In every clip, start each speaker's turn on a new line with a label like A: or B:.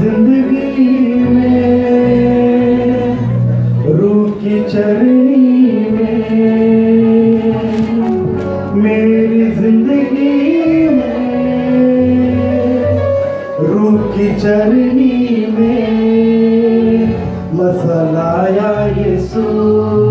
A: ज़िंदगी में की चरनी में मेरी ज़िंदगी में की में मसलाया यीशु।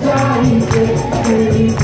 A: dai che mi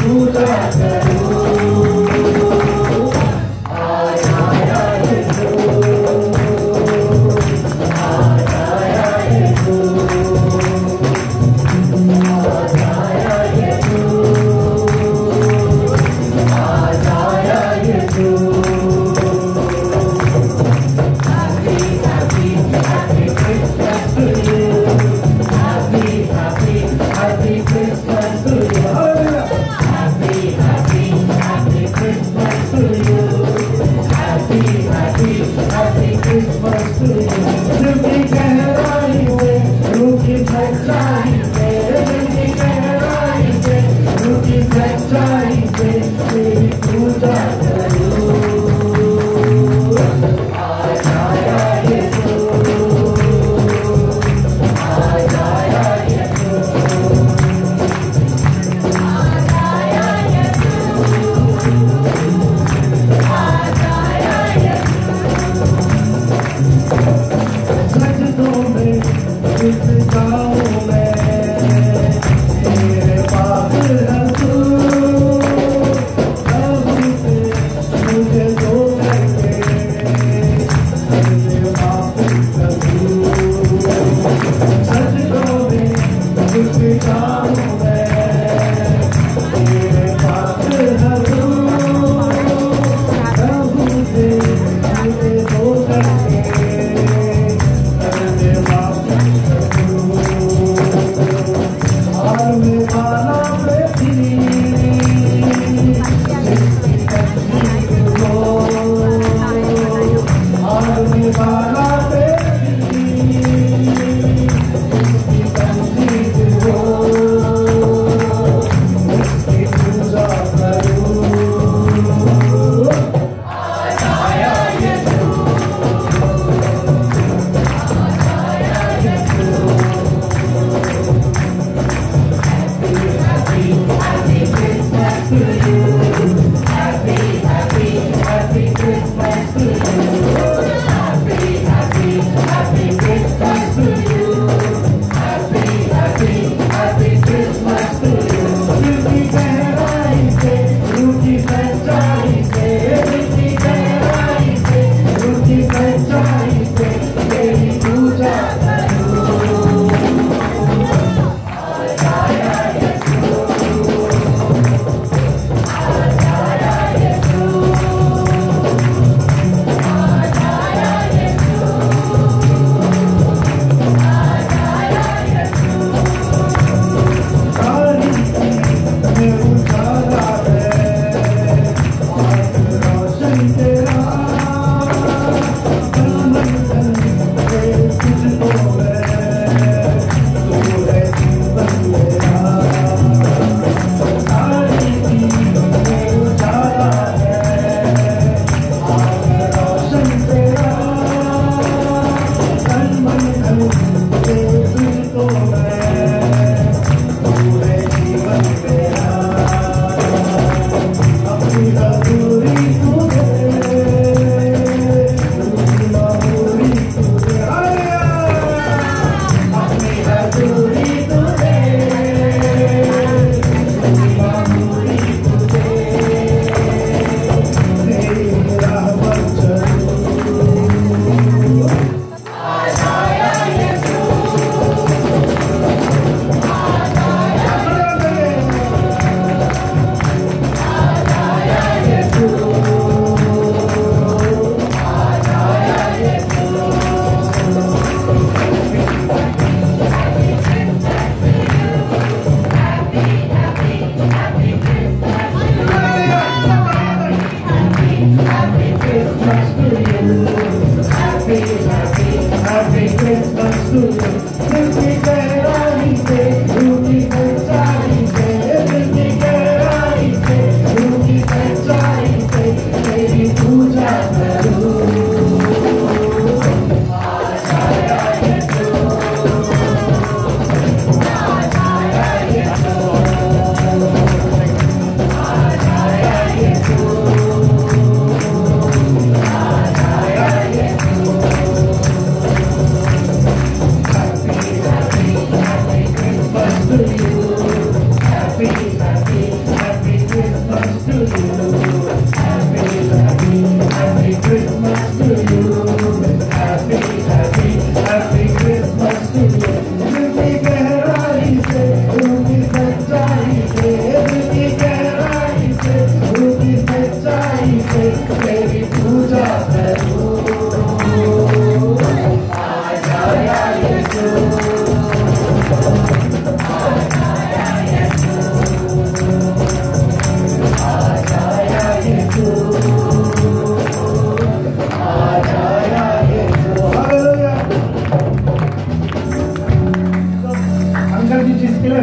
A: come on.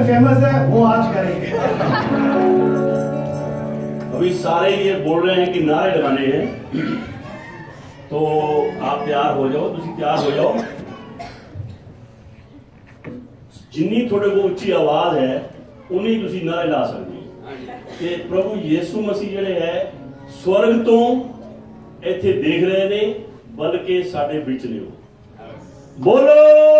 A: Famous है, वो आज करेंगे।
B: अभी सारे ये बोल रहे हैं कि नारे लगाने हैं। तो आप तैयार हो जाओ तुम तैयार हो जाओ। ਜਿੰਨੀ ਤੁਹਾਡੇ ਕੋਲ ਉੱਚੀ ਆਵਾਜ਼ ਹੈ ਉਨੀ ਤੁਸੀਂ ਨਾਰੇ ਲਾ ਸਕਦੇ ਹੋ। ਤੇ ਪ੍ਰਭੂ ਯੀਸੂ ਮਸੀਹ ਜਿਹੜੇ ਹੈ ਸਵਰਗ ਤੋਂ ਇੱਥੇ ਦੇਖ ਰਹੇ ਨੇ ਬਲਕਿ ਸਾਡੇ ਵਿੱਚ ਨੇ ਉਹ। ਬੋਲੋ!